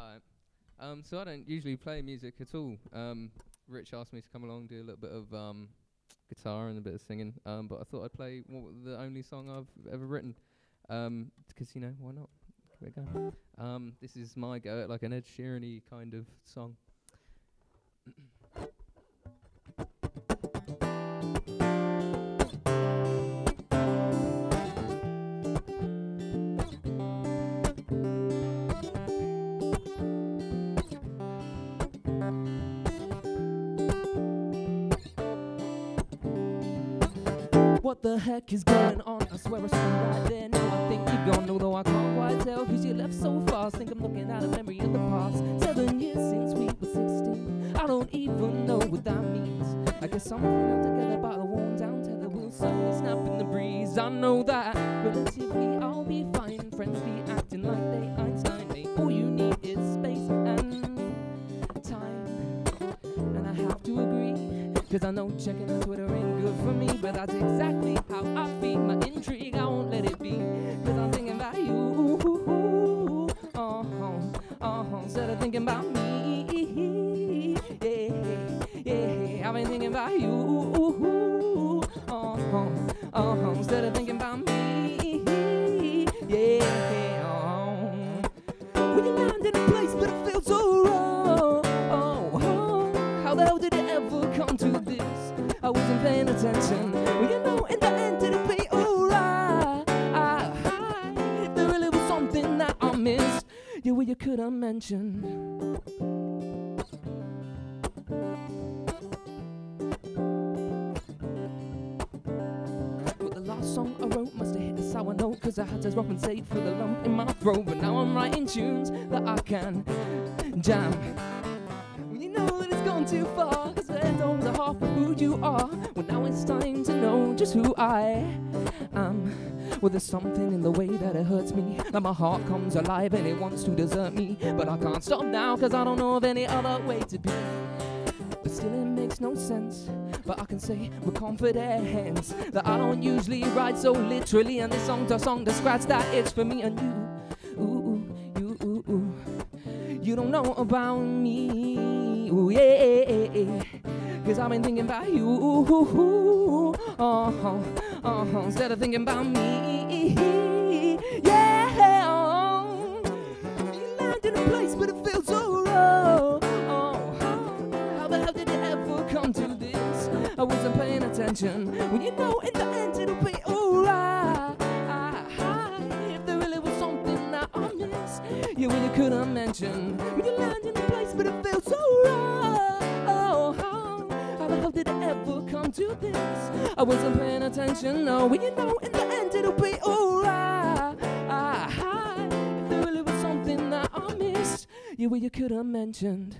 Alright. Um, so I don't usually play music at all. Um, Rich asked me to come along, do a little bit of um, guitar and a bit of singing. Um, but I thought I'd play the only song I've ever written. Um 'cause you know why not? We go. Um, this is my go at like an Ed Sheeran kind of song. What the heck is going on? I swear I you right there. Now I think you're gone, although I can't quite tell. Cause you left so fast. Think I'm looking at a memory of the past. Seven years since we were 16. I don't even know what that means. I guess something held together by the worn down tether will suddenly snap in the breeze. I know that relatively I'll be fine. Friends be acting like they Einstein. Cause I know checking the Twitter ain't good for me, but that's exactly how I feed my intrigue. I won't let it be, cause I'm thinking about you. Uh-huh, uh-huh, instead of thinking about me. Yeah, yeah, I've been thinking about you. Uh-huh, uh-huh, instead of thinking about me. Yeah, uh-huh. When you land in a place, but it feels so I wasn't paying attention. Well, you know, in the end, it'll be alright. There really was something that I missed, yeah, well, you could have mentioned. But the last song I wrote must have hit a sour note Cause I had to compensate for the lump in my throat But now I'm writing tunes that I can jam When you know that it's gone too far who you are Well now it's time to know just who I am Well there's something in the way that it hurts me That my heart comes alive and it wants to desert me But I can't stop now cause I don't know of any other way to be but still it makes no sense. But I can say with confidence that I don't usually write so literally, and this song to song to scratch that it's for me and you. Ooh, ooh, you, ooh, ooh. You don't know about me, ooh, yeah. Cause I've been thinking about you. Uh-huh, uh-huh, instead of thinking about me, yeah. You land in a place, but it feels so wrong. Oh, how the hell did it ever come to this? I wasn't paying attention. When you know in the end it'll be alright. If there really was something that I missed, well, you could have mentioned. When you land in a place, but it feels so right. Did it ever come to this? I wasn't paying attention. No, when you know in the end it'll be alright. If there really was something that I missed, yeah, well, you could have mentioned.